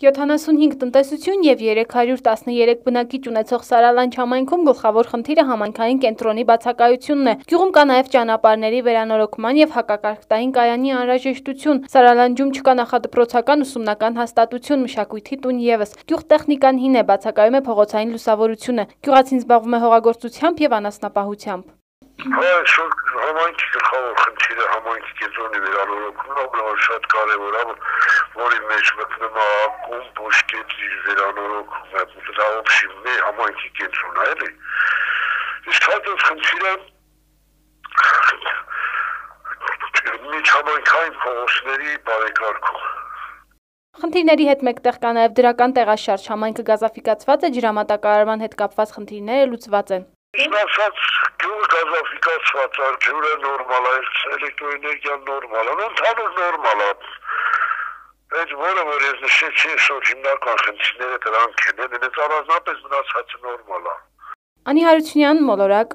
75 տնտեսություն եւ 313 բնակիչ ունեցող Սարալանչ համայնքում գլխավոր խնդիրը համայնքային կենտրոնի բացակայությունն է։ Գյուղում կա նաեւ ճանապարհների վերանորոգման եւ հակակարգտային կայանի անհրաժեշտություն։ Սարալանջում չկա նախադպրոցական ուսումնական հաստատություն, մշակույթի տուն եւս։ Գյուղ տեխնիկան հին է, բացակայում է փողոցային լուսավորությունը։ Գյուղացին զբաղվում է հողագործությամբ եւ անասնապահությամբ։ Շուտ համայնքի գլխավոր խնդիրը համայնքի կենտրոնի վերանորոգումն է, որ շատ կարևոր է, որի մեջ մտնում է ակում, բուժկետի վերանորոգումը, դա օբշի մի համայնքի կենտրոնն է, էլի։ Իսկ հատուց խնդիրը միջհամայնքային փողոցների բարեկարգում Խնդիրների հետ մեկտեղ կա նաև դրական տեղաշարժ, համայնքը գազաֆիկացված է, ջրամատակարարման հետ կապված խնդիրները լուծված են։ Ասած գյուղը գազաֆիկացված է, ջուրը նորմալ է, էլեկտրոէներգիան նորմալ է, ընդհանուր նորմալ է։ Այդ որը որ ես նշեցի, որ հիմնական խնդիրները դրանք են, դրանց առանձնապես մնացածը նորմալ է։ Անի Հարությունյան, Մոլորակ